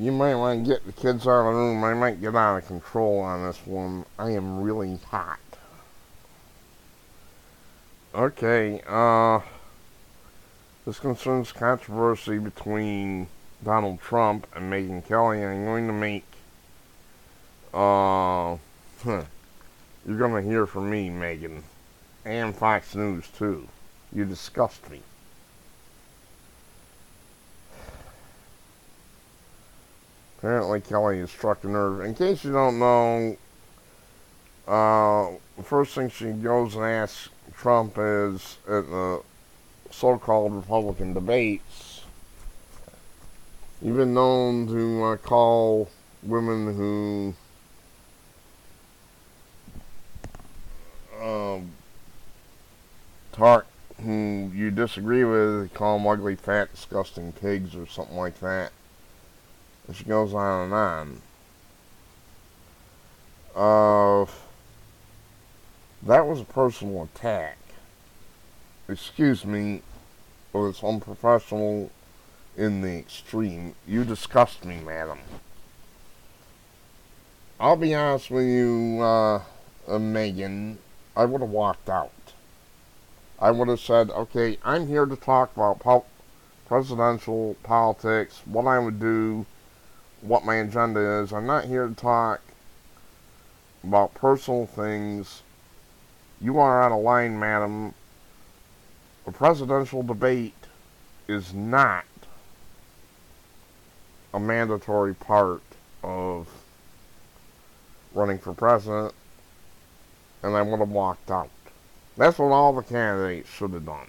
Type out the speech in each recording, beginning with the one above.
You might want to get the kids out of the room. I might get out of control on this one. I am really hot. Okay, uh, this concerns controversy between Donald Trump and Megyn Kelly. I'm going to make, uh, huh, you're going to hear from me, Megyn, and Fox News too. You disgust me. Apparently Kelly has struck a nerve. In case you don't know, uh, the first thing she goes and asks Trump is at the so-called Republican debates, you've been known to uh, call women who um, talk who you disagree with, call them ugly, fat, disgusting pigs or something like that. And she goes on and on. Uh, that was a personal attack. Excuse me, but it's unprofessional in the extreme. You disgust me, madam. I'll be honest with you, uh, uh Megyn. I would have walked out. I would have said, okay, I'm here to talk about po presidential politics, what I would do, what my agenda is. I'm not here to talk about personal things. You are out of line, madam. A presidential debate is not a mandatory part of running for president, and I would have walked out. That's what all the candidates should have done.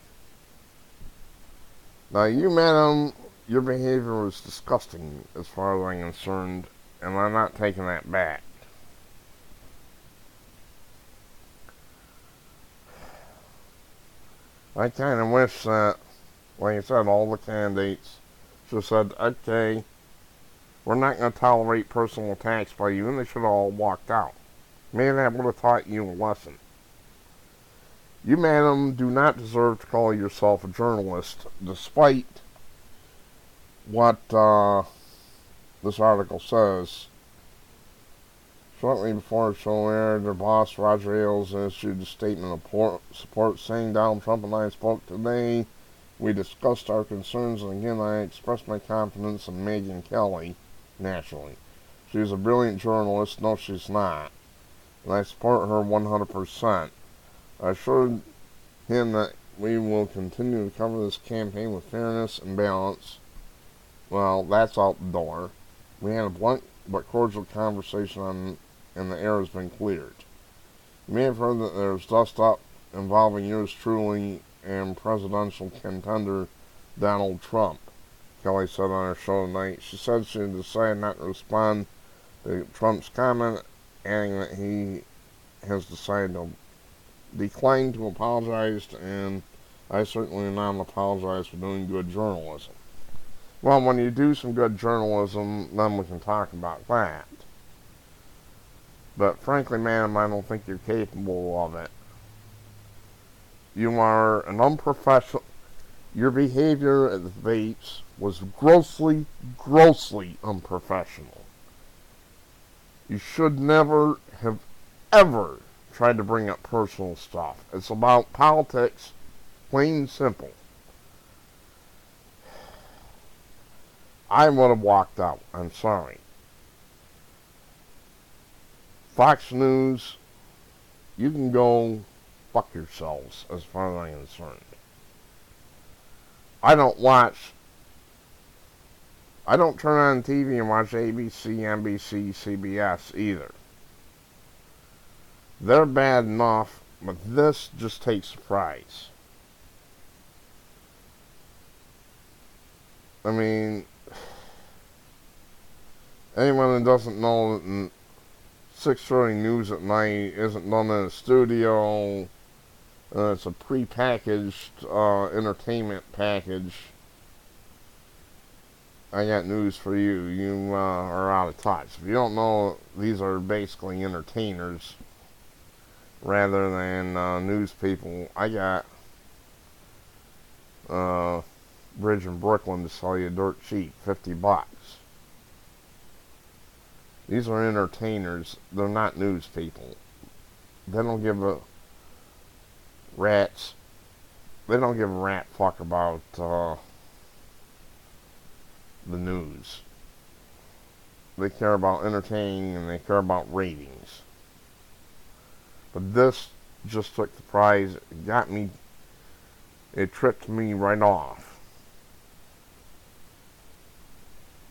Now, you, madam, your behavior was disgusting as far as I'm concerned, and I'm not taking that back. I kind of wish that, like I said, all the candidates have said, okay, we're not going to tolerate personal attacks by you, and they should have all walked out. Maybe that would have taught you a lesson. You, madam, do not deserve to call yourself a journalist, despite what uh, this article says. Shortly before show aired, their boss, Roger Ailes, issued a statement of support saying Donald Trump and I spoke today. We discussed our concerns, and again, I expressed my confidence in Megyn Kelly, naturally. She's a brilliant journalist. No, she's not. And I support her 100%. I assured him that we will continue to cover this campaign with fairness and balance well, that's out the door. We had a blunt but cordial conversation on, and the air has been cleared. You may have heard that there's dust up involving yours truly and presidential contender Donald Trump. Kelly said on her show tonight. She said she decided not to respond to Trump's comment, adding that he has decided to decline to apologize, and I certainly will not apologize for doing good journalism. Well, when you do some good journalism, then we can talk about that. But frankly, ma'am, I don't think you're capable of it. You are an unprofessional. Your behavior at the debates was grossly, grossly unprofessional. You should never have ever tried to bring up personal stuff. It's about politics, plain simple. I would have walked out. I'm sorry. Fox News, you can go fuck yourselves as far as I'm concerned. I don't watch, I don't turn on TV and watch ABC, NBC, CBS either. They're bad enough, but this just takes the prize. I mean, anyone that doesn't know that 630 News at Night isn't done in a studio, uh, it's a pre-packaged uh, entertainment package. I got news for you. You uh, are out of touch. If you don't know, these are basically entertainers rather than uh, news people. I got uh, Bridge in Brooklyn to sell you dirt cheap, 50 bucks. These are entertainers. They're not news people. They don't give a rats. They don't give a rat fuck about uh, the news. They care about entertaining and they care about ratings. But this just took the prize. It got me. It tripped me right off.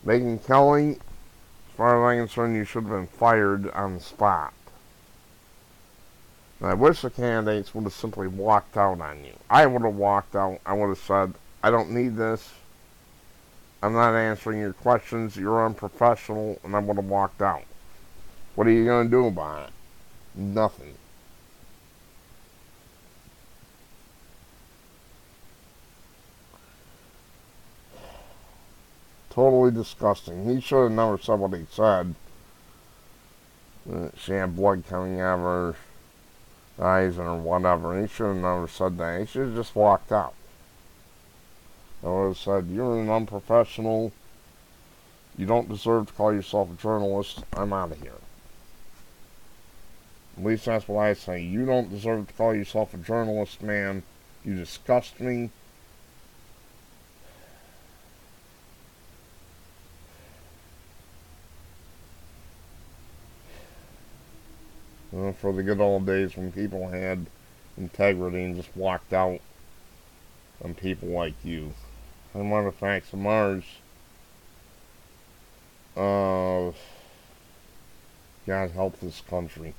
Megyn Kelly, far as I'm concerned, you should have been fired on the spot. And I wish the candidates would have simply walked out on you. I would have walked out. I would have said, I don't need this. I'm not answering your questions. You're unprofessional. And I would have walked out. What are you going to do about it? Nothing. Totally disgusting. He should have never said what he said. She had blood coming out of her eyes or whatever. He should have never said that. He should have just walked out. I would have said, you're an unprofessional. You don't deserve to call yourself a journalist. I'm out of here. At least that's what I say. You don't deserve to call yourself a journalist, man. You disgust me. Uh, for the good old days when people had integrity and just walked out on people like you. And one of the facts of Mars, uh, God help this country.